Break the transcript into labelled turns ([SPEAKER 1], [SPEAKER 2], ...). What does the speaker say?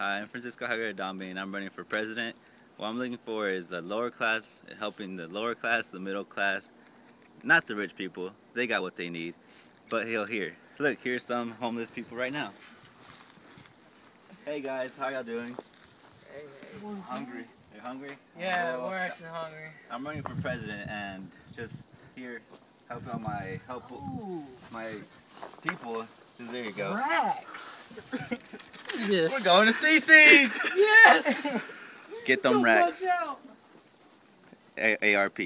[SPEAKER 1] Hi, I'm Francisco Javier Adambe, and I'm running for president. What I'm looking for is the lower class, helping the lower class, the middle class, not the rich people. They got what they need. But he'll here. Look, here's some homeless people right now. Hey guys, how y'all doing?
[SPEAKER 2] Hey,
[SPEAKER 1] Hungry? You hungry?
[SPEAKER 2] Yeah,
[SPEAKER 1] Oh,
[SPEAKER 2] we're actually hungry.
[SPEAKER 1] I'm running for president and just here helping out my help
[SPEAKER 3] Ooh,
[SPEAKER 1] my people. Just there you go.
[SPEAKER 3] racks.
[SPEAKER 2] Yes.
[SPEAKER 1] We're going to CC's!
[SPEAKER 3] Yes.
[SPEAKER 1] Get them
[SPEAKER 3] Don't
[SPEAKER 1] racks.
[SPEAKER 3] out.
[SPEAKER 1] A- ARP.